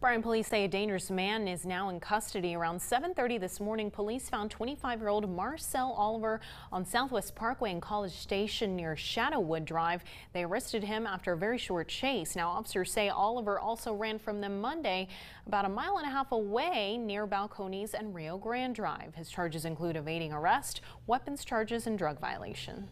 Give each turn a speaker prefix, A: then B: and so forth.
A: Bryan police say a dangerous man is now in custody. Around 7:30 this morning, police found 25-year-old Marcel Oliver on Southwest Parkway and College Station near Shadowwood Drive. They arrested him after a very short chase. Now, officers say Oliver also ran from them Monday about a mile and a half away near Balcones and Rio Grande Drive. His charges include evading arrest, weapons charges, and drug violations.